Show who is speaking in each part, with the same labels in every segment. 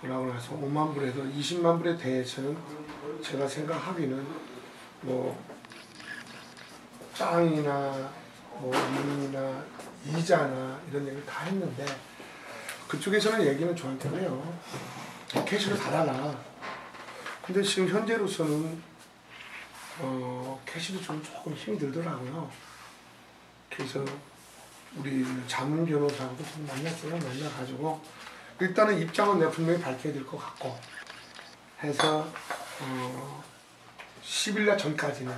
Speaker 1: 그러고 나서 5만 불에서 20만 불에 대해서는 제가 생각하기는 뭐 짱이나 뭐 이민이나 이자나 이런 얘기를 다 했는데 그쪽에서는 얘기는 저한테 해요. 캐시로 달아라. 근데 지금 현재로서는 어, 캐시도 좀 조금 힘이 들더라고요. 그래서 우리 자문 변호사하고도 좀 만났어요. 만나가지고 일단은 입장은 내가 분명히 밝혀야 될 것 같고 해서 어, 10일날 전까지는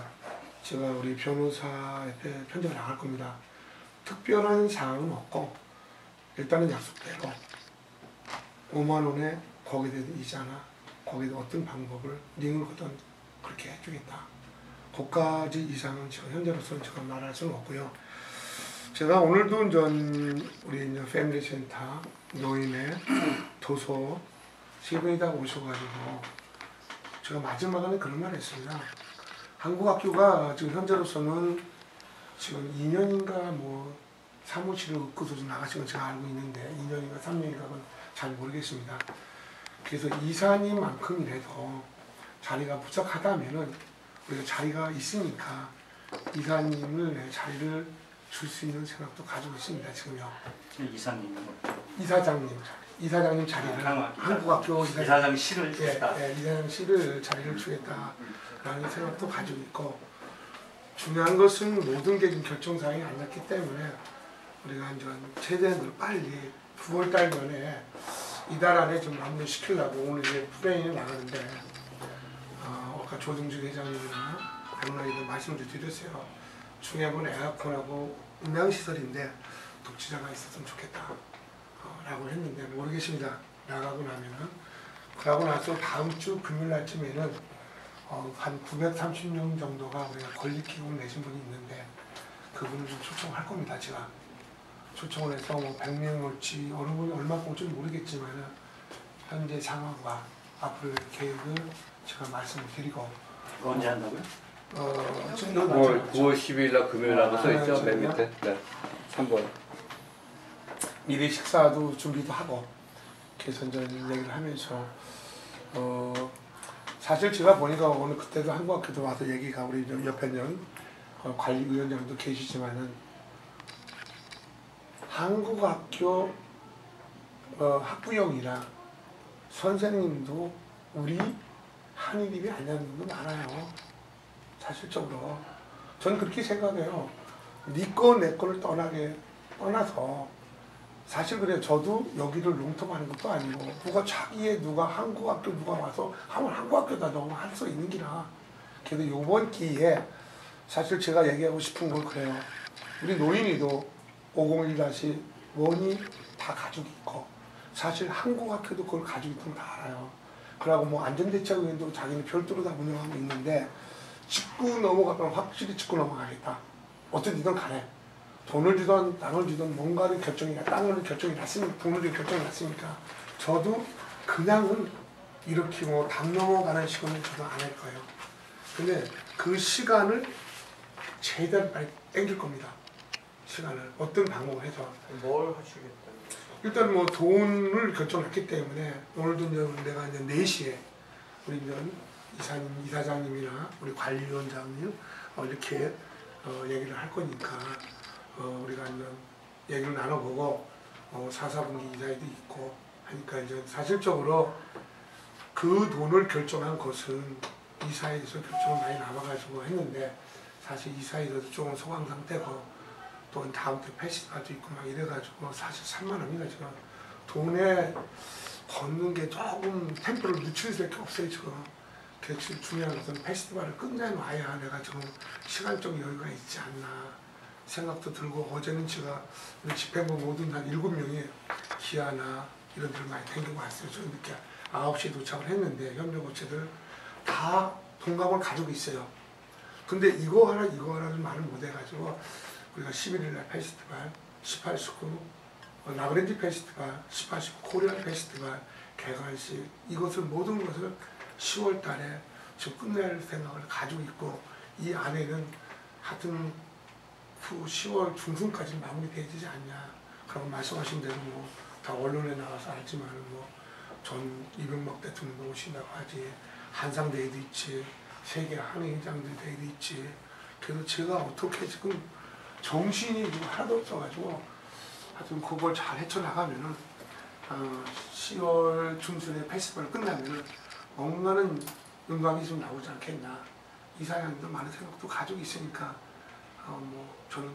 Speaker 1: 제가 우리 변호사한테 편집을 나갈 겁니다. 특별한 사항은 없고 일단은 약속대로 5만 원에 거기에 대한 이자나 거기에 어떤 방법을 링을 거든 그렇게 해주겠다. 거기까지 이상은 지금 현재로서는 제가 말할 수는 없고요. 제가 오늘도 전 우리 이제 패밀리 센터 노인의 도서 세 분이 다 오셔가지고 제가 마지막에는 그런 말을 했습니다. 한국 학교가 지금 현재로서는 지금 2년인가 뭐 사무실을 얻고서 좀 나가신 건 제가 알고 있는데 2년인가 3년인가 는 잘 모르겠습니다. 그래서 이사님만큼이라도 자리가 부족하다면은 우리가 자리가 있으니까 이사님을 자리를 줄 수 있는 생각도 가지고 있습니다 지금요.
Speaker 2: 이사님
Speaker 1: 이사장님, 이사장님 자리를
Speaker 2: 아,
Speaker 1: 한국학교 이사장
Speaker 2: 이사장 실을
Speaker 1: 예,
Speaker 2: 주겠다.
Speaker 1: 예, 이사장 씨를 자리를 주겠다라는 생각도 가지고 있고 중요한 것은 모든 게 지금 결정사항이 안 났기 때문에 우리가 이제 최대한 빨리 9월달 전에 이달 안에 좀 마무리 시키려고 오늘 이제 프레임이 나가는데 어, 아까 조동주 회장님이나 당나이도 말씀을 드렸어요. 건 에어컨하고 음향시설인데 독지자가 있었으면 좋겠다 어, 라고 했는데 모르겠습니다. 나가고 나면은 그러고 나서 다음 주 금요일 날쯤에는 어, 한 930명 정도가 우리가 권리기금 내신 분이 있는데 그분을 좀 초청할 겁니다. 제가 초청을 해서 뭐 100명 올지 어느 분이 얼마큼 올지 모르겠지만 현재 상황과 앞으로의 계획을 제가 말씀을 드리고
Speaker 2: 언제 한다고요?
Speaker 1: 어, 지금 여기
Speaker 3: 9월,
Speaker 1: 맞죠?
Speaker 3: 9월 10일 날 금요일 날도 써 있죠?
Speaker 1: 아,
Speaker 3: 맨 밑에. 네. 3번.
Speaker 1: 미리 식사도 준비도 하고 이제 얘기를 하면서 어 사실 제가 보니까 오늘 그때도 한국학교도 와서 얘기가 우리 저 옆에 있는 어, 관리위원장도 계시지만은 한국학교 어, 학부형이나 선생님도 우리 한일입이 아니라는 분도 많아요. 사실적으로 저는 그렇게 생각해요. 니꺼 내 거를 떠나게 떠나서 사실 그래요. 저도 여기를 롱톱하는 것도 아니고 누가 자기의 누가 한국 학교 누가 와서 하면 한국 학교다 너무 할 수 있는 기라. 그래서 이번 기회에 사실 제가 얘기하고 싶은 건 그래요. 우리 노인이도 501-1이 다 가지고 있고 사실 한국 학교도 그걸 가지고 있는 다 알아요. 그러고 뭐 안전대책위원도 자기는 별도로 다 운영하고 있는데 짚고 넘어가면 확실히 짚고 넘어가겠다. 어떻게든 간에 돈을 주던 땅을 주던 뭔가를 결정이 땅을 결정이 났으니까 돈을 결정이 났으니까 저도 그냥은 이렇게 뭐 담 넘어가는 시간을 저도 안 할 거예요. 근데 그 시간을 최대한 빨리 땡길 겁니다. 시간을 어떤 방법을 해서
Speaker 4: 뭘 하시겠다.
Speaker 1: 일단 뭐 돈을 결정했기 때문에 오늘도 이제 내가 이제 4시에 우리 이제 이사님, 이사장님이나 우리 관리위원장님 어, 이렇게 어, 얘기를 할 거니까 어, 우리가 이제 얘기를 나눠보고 어, 사사분기 이사회도 있고 하니까 이제 사실적으로 그 돈을 결정한 것은 이사회에서 결정을 많이 남아가지고 했는데 사실 이사회에서도 조금 소강 상태고 또 다음 주 페스티벌도 있고 막 이래가지고 사실 3만 원이나 지금 돈에 걷는 게 조금 템포를 늦출 수밖에 없어요 지금. 지금 중요한 것은 페스티벌을 끝내놔야 내가 좀 시간적 여유가 있지 않나 생각도 들고 어제는 제가 우리 집행부 모든 한 일곱 명이 기아나 이런 데를 많이 댕기고 왔어요. 저 늦게 9시에 도착을 했는데 협력업체들 다 동감을 가지고 있어요. 근데 이거 하나 이거 하나를 말을 못 해가지고 우리가 11일 날 페스티벌, 18, 19 어, 라그랜지 페스티벌, 18, 19 코리아 페스티벌, 개관식 이것을 모든 것을 10월 달에 지금 끝낼 생각을 가지고 있고 이 안에는 하여튼 후 10월 중순까지 마무리되지 않냐. 그라고 말씀하신 대로 뭐 다 언론에 나와서 알지만 뭐전 이명박 대통령도 오신다고 하지 한상 대회도 있지 세계 한의회장들 대회도 있지. 그래서 제가 어떻게 지금 정신이 하나도 없어가지고 하여튼 그걸 잘 헤쳐나가면은 어, 10월 중순에 페스티벌 끝나면은 뭔가는 영광이 좀 나오지 않겠나 이사장님도 많은 생각도 가지고 있으니까 어, 뭐 저는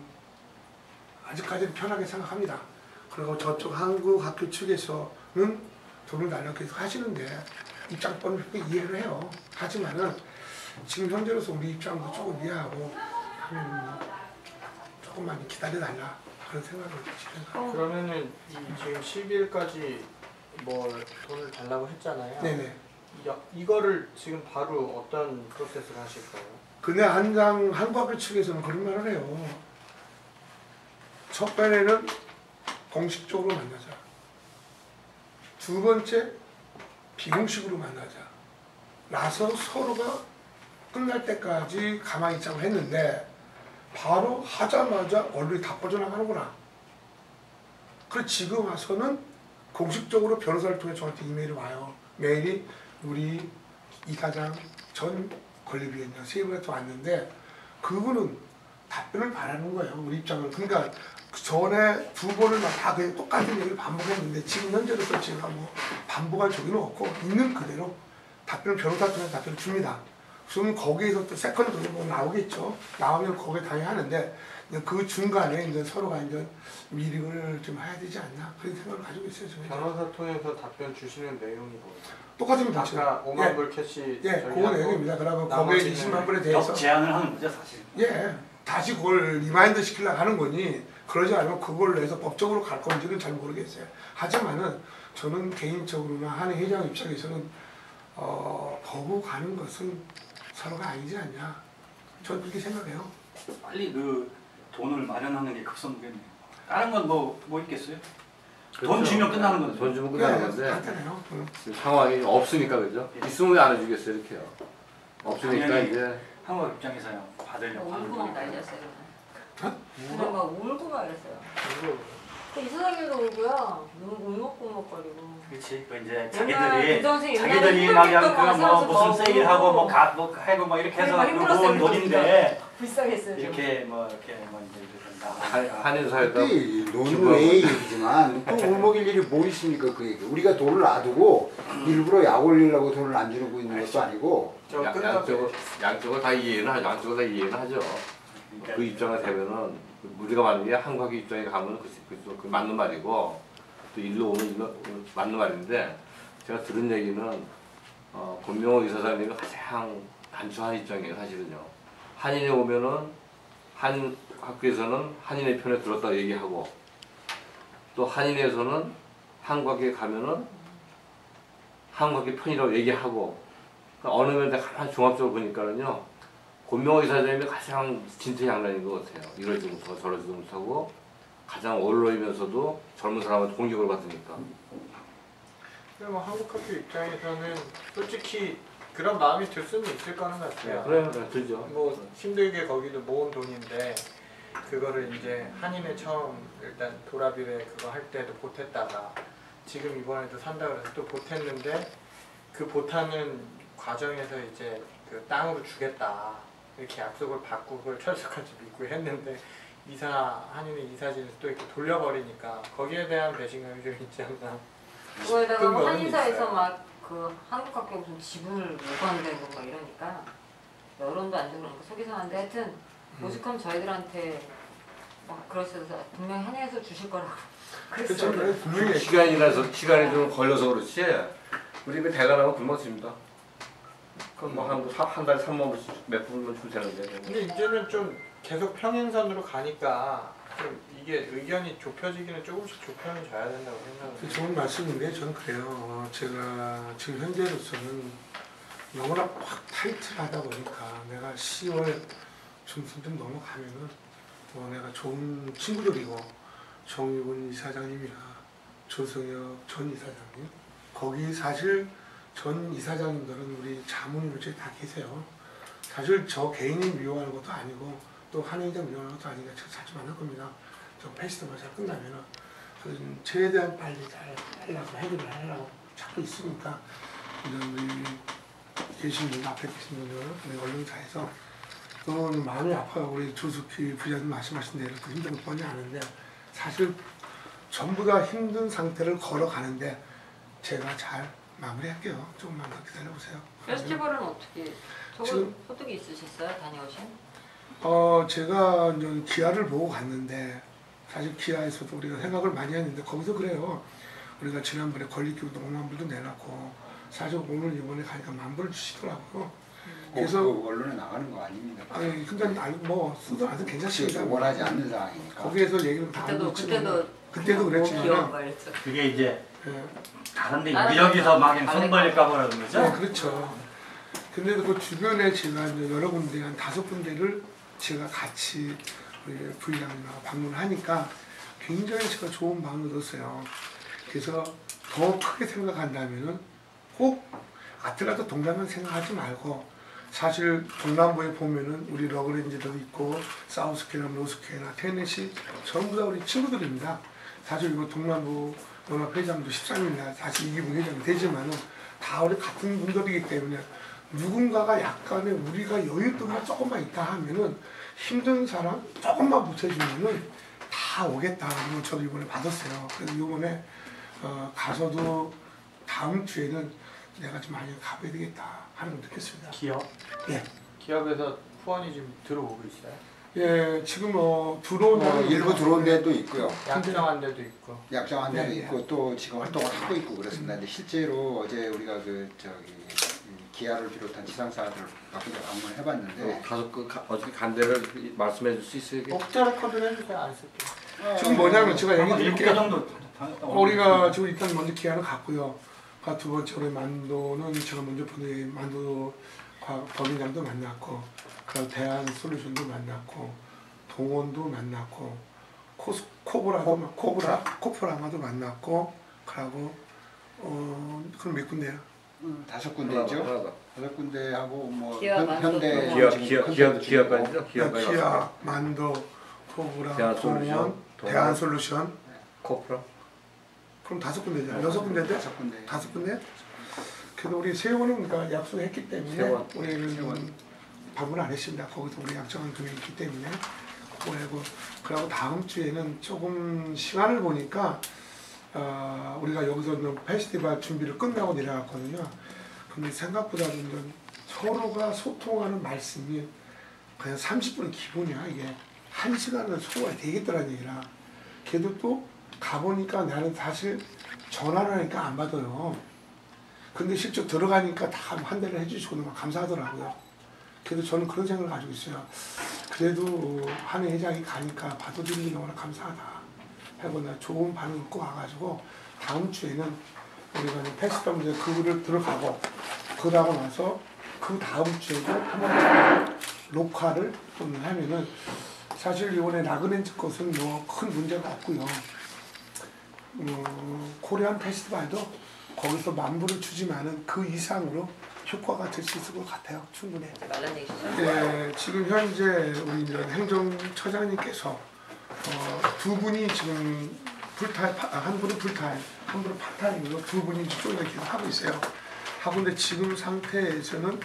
Speaker 1: 아직까지는 편하게 생각합니다. 그리고 저쪽 한국 학교 측에서는 돈을 달라고 계속 하시는데 입장권을 이해를 해요. 하지만은 지금 현재로서 우리 입장도 조금 이해하고 뭐 조금만 기다려달라 그런 생각을 지금
Speaker 4: 그러면은 이 지금 12일까지 뭐 돈을 달라고 했잖아요.
Speaker 1: 네네.
Speaker 4: 이, 이거를 지금 바로 어떤 프로세스를 하실 거예요?
Speaker 1: 근데 한강 한국학교 측에서는 그런 말을 해요. 첫 번에는 공식적으로 만나자. 두 번째 비공식으로 만나자. 나서 서로가 끝날 때까지 가만히 있자고 했는데 바로 하자마자 얼굴이 다 퍼져나가는구나. 그래 지금 와서는 공식적으로 변호사를 통해 저한테 이메일이 와요. 메일이 우리 이사장 전 권리위원장 세 분한테 왔는데 그분은 답변을 바라는 거예요. 우리 입장을. 그러니까 그 전에 두 번을 막다 그 똑같은 얘기를 반복했는데 지금 현재로서 제가 뭐 반복할 적은 없고 있는 그대로 답변을 변호사 통해 답변을 줍니다. 그러면 거기에서 또 세컨드로 뭐 나오겠죠. 나오면 거기에 당연히 하는데 그 중간에 이제 서로가 이제 미팅을 좀 해야 되지 않나 그런 생각을 가지고 있어요. 저는.
Speaker 4: 변호사 통해서 답변 주시는 내용이 뭐예요?
Speaker 1: 똑같습니다.
Speaker 4: 아까
Speaker 1: 지금.
Speaker 4: 5만
Speaker 1: 예,
Speaker 4: 불 cash
Speaker 1: 예, 그 내용입니다. 그러면 거기에
Speaker 4: 나머지는
Speaker 1: 20만 불에 대해서
Speaker 2: 역제안을 하는 거죠 사실.
Speaker 1: 예, 다시 그걸 remind 시키려고 하는 거니 그러지 않으면 그걸로 해서 법적으로 갈 건지는 잘 모르겠어요. 하지만은 저는 개인적으로나 한인회장 입장에서는 어, 거부 가는 것은 서로가 아니지 않냐. 저는 그렇게 생각해요.
Speaker 2: 빨리 그 돈을 마련하는 게 급선무겠네요. 다른 건 뭐 뭐 있겠어요? 돈 주면 끝나는 건데.
Speaker 3: 돈 주면 끝나는 건데
Speaker 1: 그렇잖아요. 응.
Speaker 3: 지금 상황이 없으니까 그죠? 있으면 왜 안 해주겠어요 이렇게요? 없으니까 이제
Speaker 2: 한국 입장에서야 받으려고 하는
Speaker 5: 울고 막. 난리였어요.
Speaker 1: 어?
Speaker 5: 그냥 막 울고 막 이랬어요.
Speaker 4: 이거
Speaker 5: 그 이사장님도 울고요. 눈 울먹울먹거리고.
Speaker 2: 그렇지. 그 이제 자기들이 자기들이 막 그냥 거뭐 무슨. 세일하고 뭐가뭐 하고 막 이렇게 해서
Speaker 5: 그러니까 힘들었어요,
Speaker 2: 모은 돈인데
Speaker 5: 불쌍했어요. 좀.
Speaker 2: 이렇게 뭐 이렇게 뭐 이제 이렇게
Speaker 3: 한-
Speaker 2: 나가니까.
Speaker 3: 한인 사회다
Speaker 6: 그때 논외의 얘기지만 또 울먹일 일이 뭐 있습니까 그 얘기 우리가 돈을 놔두고 일부러 약 올리려고 돈을 안 주고 있는 것도 아니고
Speaker 4: 저
Speaker 3: 양-
Speaker 4: 끝나고
Speaker 3: 양쪽을 양쪽을 다 이해는 하죠. 양쪽을 다 이해는 하죠. 그 입장에 되면은 우리가 만약에 한국 입장에 가면 그, 그, 그 맞는 말이고 또 일로 오면 일로 맞는 말인데 제가 들은 얘기는 어, 권명호 이사장님이 가장 단추한 입장이에요 사실은요. 한인이 오면은 한 학교에서는 한인의 편에 들었다 얘기하고 또 한인에서는 한국에 가면은 한국의 편이라고 얘기하고 그러니까 어느 면에 가만 종합적으로 보니까는요 권명호 이사장님이 가장 진퇴양난인 것 같아요. 이러지 못하고 저러지도 못하고 가장 어울리면서도 젊은 사람한테 공격을 받으니까.
Speaker 4: 근데 뭐 한국 학교 입장에서는 솔직히 그런 마음이 들 수는 있을 거는 같아요.
Speaker 3: 그래요 네, 들죠.
Speaker 4: 뭐 힘들게 거기도 모은 돈인데 그거를 이제 한인회 처음 일단 도라비회 그거 할 때도 보탰다가 지금 이번에도 산다 그래서 또 보탰는데 그 보타는 과정에서 이제 그 땅으로 주겠다 이렇게 약속을 받고 그걸 철석같이 믿고 했는데 이사 한인의 이사진을 또 이렇게 돌려버리니까 거기에 대한 배신감이 좀 있지 않나
Speaker 5: 그거에다가 뭐 한인사에서. 막 그 한국 학교 무슨 지분을 무관되고 막 이러니까 여론도 안 좋고 그러니까 속이 상한데 하여튼 오죽하면 저희들한테 막 그러셔서 분명히 한인에서 주실 거라고
Speaker 1: 그렇죠.
Speaker 5: 그랬어요.
Speaker 1: 분명히
Speaker 3: 시간이라서 시간이 좀 걸려서 그렇지 우리 그 대관하면 굶었습니다 그럼 뭐한한 달에 3만 원씩 몇 분만 줄 테는데
Speaker 4: 근데 이제는 좀 계속 평행선으로 가니까 좀 이게 의견이 좁혀지기는 조금씩 좁혀져야 된다고 생각을 해요.
Speaker 1: 좋은 말씀인데 저는 그래요. 어, 제가 지금 현재로서는 너무나 확 타이트하다 보니까 내가 10월 중순쯤 넘어가면은 뭐 내가 좋은 친구들이고 정유근 이사장님이나 조성혁 전 이사장님 거기 사실 전 이사장님들은 우리 자문위원장에 다 계세요. 사실 저 개인이 미워하는 것도 아니고 또 한의장 미워하는 것도 아니니까 제가 자주 만날 겁니다. 저 페스티벌 잘 끝나면은 그 최대한 빨리 잘 하려고 해결을 하려고 자꾸 있으니까 이런 계신 분 앞에 계신 분들 우리 언론사에서 또 마음이 아파요. 우리 조숙희 부장님 말씀하신 대로 그 힘든 뻔히 아는데 사실 전부 다 힘든 상태를 걸어가는데 제가 잘 마무리할게요. 조금만 더 기다려보세요.
Speaker 5: 페스티벌은 어떻게 소득,
Speaker 1: 지금-
Speaker 5: 소득이 있으셨어요? 다녀오신?
Speaker 1: 어 제가 이제 기아를 보고 갔는데 사실 기아에서도 우리가 생각을 많이 했는데 거기서 그래요. 우리가 지난번에 권리기구도 5만 불도 내놨고 사실 오늘 이번에 가니까 만 불을 주시더라고요.
Speaker 6: 그래서
Speaker 1: 그래서
Speaker 6: 언론에 나가는 거 아닙니다.
Speaker 1: 아니 근데 알- 뭐 쓰도 안 써도 괜찮습니다.
Speaker 6: 원하지 않는 상황이니까.
Speaker 1: 거기에서 얘기를 다
Speaker 5: 그때도 그때도
Speaker 1: 그때도
Speaker 5: 뭐
Speaker 1: 그랬지만.
Speaker 2: 그게 이제
Speaker 1: 예.
Speaker 2: 다른데
Speaker 5: 다른
Speaker 2: 여기서 막 손 벌릴까 봐라는
Speaker 1: 네,
Speaker 2: 거죠?
Speaker 1: 그렇죠. 근데 그 주변에 제가 이제 여러 군데 한 다섯 군데를 제가 같이 우리 부의장님하고 방문을 하니까 굉장히 제가 좋은 반응을 얻었어요. 그래서 더 크게 생각한다면은 꼭 아틀란타 동남만 생각하지 말고 사실 동남부에 보면은 우리 라그랜지도 있고 사우스캐나 노스캐나 테네시 전부 다 우리 친구들입니다. 사실 이거 동남부 연합회장도 13일 날 다시 이기붕 회장이 되지만은 다 우리 같은 분들이기 때문에 누군가가 약간의 우리가 여유도가 조금만 있다 하면은 힘든 사람 조금만 붙여주면은 다 오겠다. 그런 저도 이번에 받았어요. 그래서 이번에 어, 가서도 다음 주에는 내가 좀 많이 가봐야 되겠다 하는 걸 느꼈습니다.
Speaker 4: 기업?
Speaker 1: 예.
Speaker 4: 기업에서 후원이 지금 들어오고 있어요.
Speaker 1: 예, 지금 어 들어온
Speaker 6: 뭐 일부 들어온 데도 있고요.
Speaker 4: 약정한 데도 있고.
Speaker 6: 약정한 데도
Speaker 1: 네, 네.
Speaker 6: 있고 또 지금 활동을 하고 있고 그렇습니다. 근데 실제로 어제 우리가 그 저기 이 기아를 비롯한 지상사들 바꾸자 방문을 해봤는데
Speaker 3: 다섯 그 가- 어떻게 간 데를 말씀해 줄 수 있어요?
Speaker 4: 목자 레코드를 해주세요. 안 쓸게요.
Speaker 1: 지금 뭐냐면 제가 얘기 드릴게요.
Speaker 2: 정도.
Speaker 1: 어, 우리가 지금 일단 먼저 기아를 갔고요. 그두 번째로 만도는 제가 먼저 보낸 만도 과- 법인장도 만났고, 그리고 대한 솔루션도 만났고, 동원도 만났고, 코스, 코브라도 마- 코브라 코프라마도 만났고, 그리고 어 그럼 몇 군데야?
Speaker 6: 음, 다섯 군데죠. 다섯 군데 하고 뭐 현- 현대
Speaker 3: 기업 기업 기업.
Speaker 1: 만도, 코브라,
Speaker 3: 대한솔루션,
Speaker 1: 동원,
Speaker 3: 동원.
Speaker 1: 대한 솔루션.
Speaker 3: 코프라.
Speaker 1: 그럼 다섯 군데죠. 여섯 군데인데?
Speaker 6: 다섯 군데.
Speaker 1: 다섯 군데? 그래도 우리 세원은 그러니까 약속했기 때문에
Speaker 3: 세원.
Speaker 1: 우리는
Speaker 6: 세원.
Speaker 1: 방문 안 했습니다. 거기서 우리 약정한 금액이 있기 때문에 그리고 그리고 다음 주에는 조금 시간을 보니까 어, 우리가 여기서 는 페스티벌 준비를 끝나고 내려갔거든요. 근데 생각보다 좀 서로가 소통하는 말씀이 그냥 30분은 기본이야 이게 한 시간은 소화가 되겠더라는 얘기라. 걔도 또 가보니까 나는 사실 전화를 하니까 안 받아요. 근데 실제 들어가니까 다한 대를 해주시고 너무 감사하더라고요. 그래도 저는 그런 생각을 가지고 있어요. 그래도 한해 회장이 가니까 받아들이는 게 너무나 감사하다. 하고 나 좋은 반응 듣고 와가지고 다음 주에는 우리가 패스터 문제 그거를 들어가고 그러고 나서 그 다음 주에도 한번 녹화를 좀 하면은 사실 이번에 라그랜즈 것은 뭐 큰 문제가 없고요. 어, 코리안 페스티벌도 거기서 만불을 주지만은 그 이상으로 효과가 될 수 있을 것 같아요. 충분히.
Speaker 5: 말란 얘기시죠?
Speaker 1: 예, 지금 현재 우리 이제 행정처장님께서 어, 두 분이 지금 풀타임, 파- 아, 한 분은 풀타임, 한 분은 파트타임으로 두 분이 쭉 이렇게 하고 있어요. 하고 근데 지금 상태에서는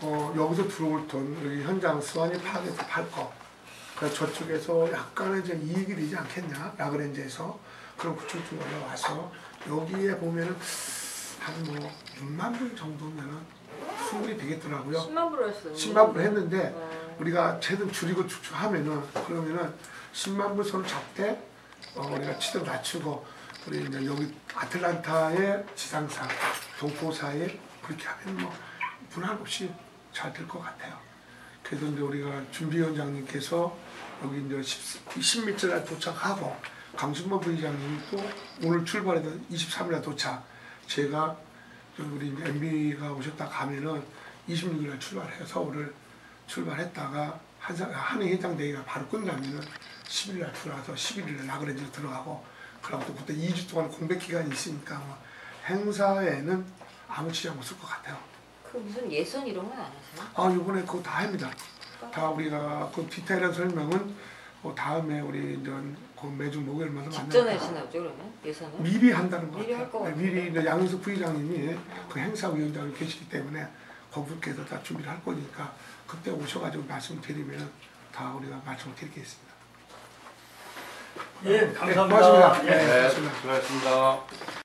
Speaker 1: 어, 여기서 들어올 돈, 우리 현장 수완이 파악해서 팔 거. 그래서 저쪽에서 약간의 좀 이익이 되지 않겠냐, 라그랜지에서. 그럼 그쪽 좀 올라와서 여기에 보면은 한뭐 6만 불 정도면은 충분히 되겠더라고요.
Speaker 5: 10만 불 했어요.
Speaker 1: 10만 불 했는데
Speaker 5: 어,
Speaker 1: 우리가 최대 줄이고 축축하면은 그러면은 10만 불 손을 잡되 어, 우리가 치도 낮추고 우리 이제 여기 아틀란타의 지상사 동포사에 그렇게 하면 뭐 분할 없이 잘 될 것 같아요. 그래서 이제 우리가 준비위원장님께서 여기 이제 10, 일날 도착하고 강순모 부의장님이 또 오늘 출발해서 23일날 도착. 제가 저 우리 MB가 오셨다 가면은 26일날 출발해서 서울을 출발했다가 한상 한해 회장 대회가 바로 끝나면은 10일날 들어가서 11일날 라그랜지로 들어가고 그러고 또 그때 2주 동안 공백 기간이 있으니까 뭐 행사에는 아무 지장 없을 것 같아요.
Speaker 5: 그 무슨 예선 이런 건 안 하세요?
Speaker 1: 아 이번에 그거 다 합니다. 다 우리가 그 디테일한 설명은 어, 다음에 우리 이제 그 매주 목요일마다
Speaker 5: 하시나 보죠 그러면 예산은?
Speaker 1: 미리 한다는 거
Speaker 5: 미리 할
Speaker 1: 네, 미리 이제 양윤석 부회장님이 그 행사위원장이 계시기 때문에 그분께서 다 준비를 할 거니까 그때 오셔가지고 말씀드리면 다 우리가 말씀을 드리겠습니다.
Speaker 2: 예, 감사합니다.
Speaker 1: 고맙습니다.
Speaker 2: 예.
Speaker 1: 네.
Speaker 3: 네,
Speaker 1: 고맙습니다.
Speaker 3: 수고하셨습니다.